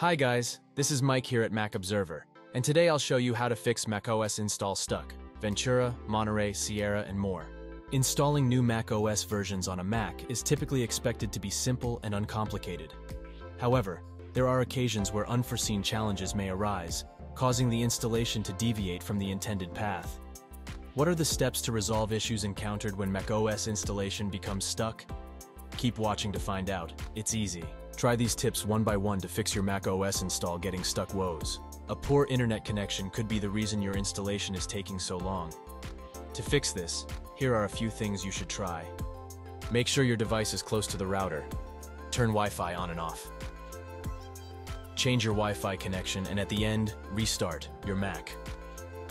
Hi guys, this is Mike here at Mac Observer, and today I'll show you how to fix macOS install stuck, Ventura, Monterey, Sierra, and more. Installing new macOS versions on a Mac is typically expected to be simple and uncomplicated. However, there are occasions where unforeseen challenges may arise, causing the installation to deviate from the intended path. What are the steps to resolve issues encountered when macOS installation becomes stuck? Keep watching to find out. It's easy. Try these tips one by one to fix your Mac OS install getting stuck woes. A poor internet connection could be the reason your installation is taking so long. To fix this, here are a few things you should try. Make sure your device is close to the router. Turn Wi-Fi on and off. Change your Wi-Fi connection and at the end, restart your Mac.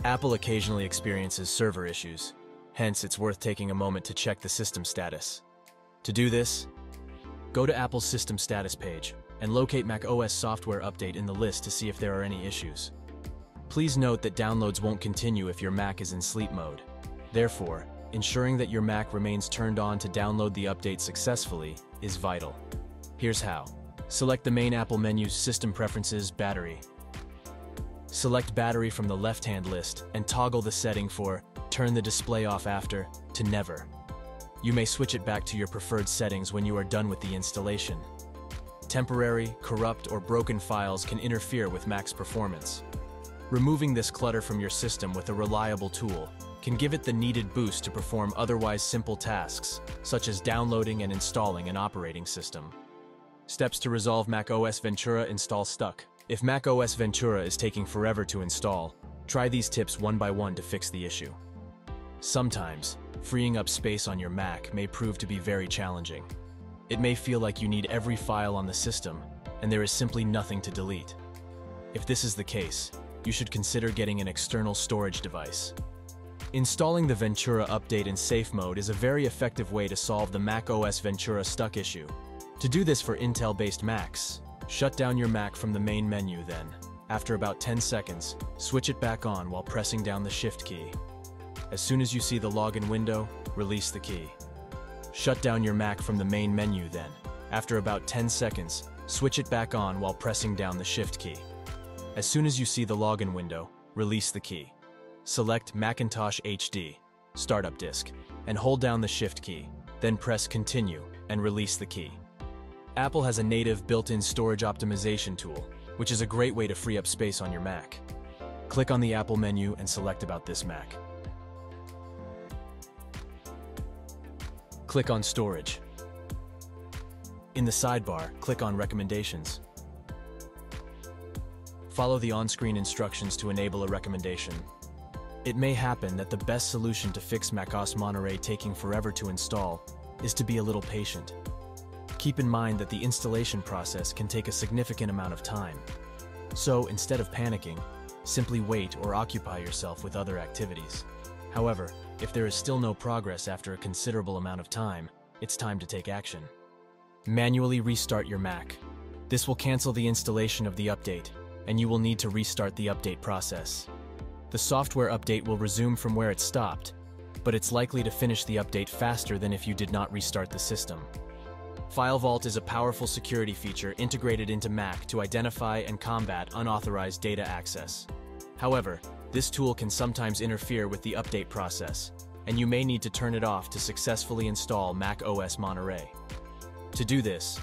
Apple occasionally experiences server issues. Hence, it's worth taking a moment to check the system status. To do this, Go to Apple's System Status page and locate Mac OS Software Update in the list to see if there are any issues. Please note that downloads won't continue if your Mac is in sleep mode. Therefore, ensuring that your Mac remains turned on to download the update successfully is vital. Here's how. Select the main Apple menu's System Preferences Battery. Select Battery from the left-hand list and toggle the setting for Turn the display off after to Never. You may switch it back to your preferred settings when you are done with the installation. Temporary, corrupt, or broken files can interfere with Mac's performance. Removing this clutter from your system with a reliable tool can give it the needed boost to perform otherwise simple tasks, such as downloading and installing an operating system. Steps to resolve Mac OS Ventura install stuck. If Mac OS Ventura is taking forever to install, try these tips one by one to fix the issue. Sometimes, freeing up space on your Mac may prove to be very challenging. It may feel like you need every file on the system, and there is simply nothing to delete. If this is the case, you should consider getting an external storage device. Installing the Ventura update in safe mode is a very effective way to solve the Mac OS Ventura stuck issue. To do this for Intel-based Macs, shut down your Mac from the main menu then. After about 10 seconds, switch it back on while pressing down the Shift key. As soon as you see the login window, release the key. Shut down your Mac from the main menu then. After about 10 seconds, switch it back on while pressing down the Shift key. As soon as you see the login window, release the key. Select Macintosh HD, Startup Disk, and hold down the Shift key, then press Continue and release the key. Apple has a native built-in storage optimization tool, which is a great way to free up space on your Mac. Click on the Apple menu and select about this Mac. Click on Storage. In the sidebar, click on Recommendations. Follow the on-screen instructions to enable a recommendation. It may happen that the best solution to fix macOS Monterey taking forever to install is to be a little patient. Keep in mind that the installation process can take a significant amount of time. So instead of panicking, simply wait or occupy yourself with other activities. However, if there is still no progress after a considerable amount of time, it's time to take action. Manually restart your Mac. This will cancel the installation of the update, and you will need to restart the update process. The software update will resume from where it stopped, but it's likely to finish the update faster than if you did not restart the system. FileVault is a powerful security feature integrated into Mac to identify and combat unauthorized data access. However, this tool can sometimes interfere with the update process, and you may need to turn it off to successfully install Mac OS Monterey. To do this,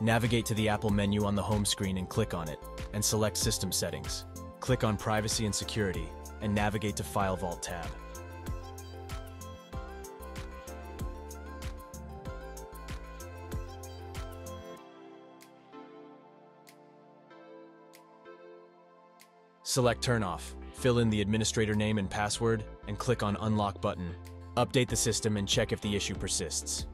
navigate to the Apple menu on the home screen and click on it, and select System Settings. Click on Privacy and Security, and navigate to FileVault tab. Select Turn Off, fill in the administrator name and password, and click on Unlock button. Update the system and check if the issue persists.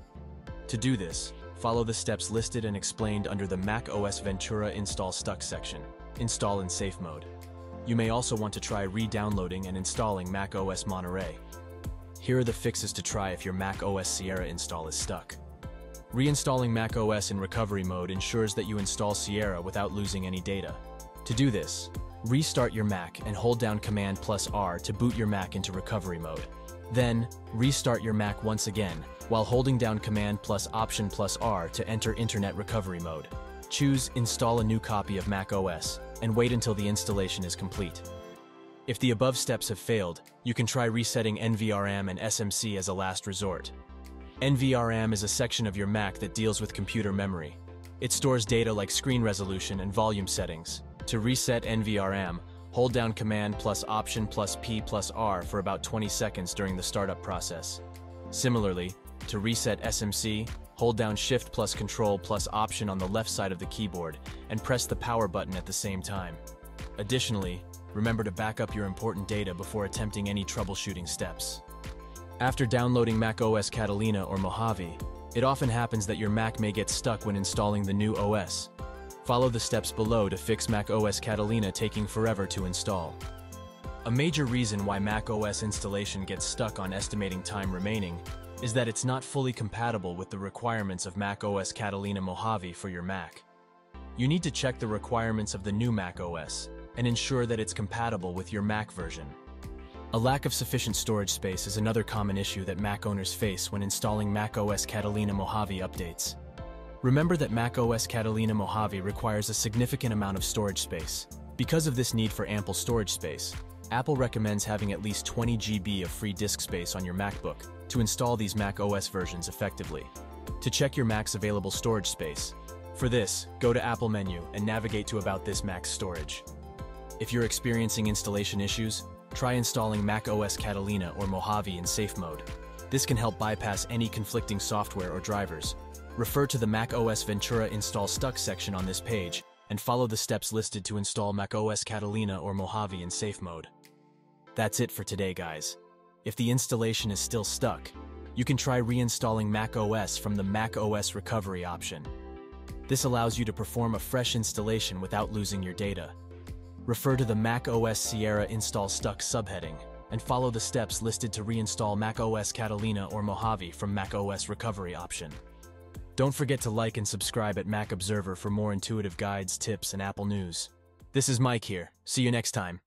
To do this, follow the steps listed and explained under the Mac OS Ventura Install Stuck section. Install in safe mode. You may also want to try re-downloading and installing Mac OS Monterey. Here are the fixes to try if your Mac OS Sierra install is stuck. Reinstalling Mac OS in recovery mode ensures that you install Sierra without losing any data. To do this, Restart your Mac and hold down Command plus R to boot your Mac into recovery mode. Then, restart your Mac once again, while holding down Command plus Option plus R to enter Internet recovery mode. choose Install a new copy of Mac OS and wait until the installation is complete. If the above steps have failed, you can try resetting NVRAM and SMC as a last resort. NVRAM is a section of your Mac that deals with computer memory. It stores data like screen resolution and volume settings. To reset NVRAM, hold down Command plus Option plus P plus R for about 20 seconds during the startup process. Similarly, to reset SMC, hold down Shift plus Control plus Option on the left side of the keyboard and press the power button at the same time. Additionally, remember to back up your important data before attempting any troubleshooting steps. After downloading Mac OS Catalina or Mojave, it often happens that your Mac may get stuck when installing the new OS. Follow the steps below to fix Mac OS Catalina taking forever to install. A major reason why Mac OS installation gets stuck on estimating time remaining is that it's not fully compatible with the requirements of Mac OS Catalina Mojave for your Mac. You need to check the requirements of the new Mac OS and ensure that it's compatible with your Mac version. A lack of sufficient storage space is another common issue that Mac owners face when installing Mac OS Catalina Mojave updates. Remember that Mac OS Catalina Mojave requires a significant amount of storage space. Because of this need for ample storage space, Apple recommends having at least 20 GB of free disk space on your MacBook to install these Mac OS versions effectively. To check your Mac's available storage space, for this, go to Apple menu and navigate to About This Mac's storage. If you're experiencing installation issues, try installing Mac OS Catalina or Mojave in safe mode. This can help bypass any conflicting software or drivers. Refer to the Mac OS Ventura Install Stuck section on this page and follow the steps listed to install Mac OS Catalina or Mojave in safe mode. That's it for today, guys. If the installation is still stuck, you can try reinstalling Mac OS from the Mac OS Recovery option. This allows you to perform a fresh installation without losing your data refer to the Mac OS Sierra Install Stuck subheading, and follow the steps listed to reinstall Mac OS Catalina or Mojave from Mac OS Recovery option. Don't forget to like and subscribe at Mac Observer for more intuitive guides, tips, and Apple news. This is Mike here. See you next time.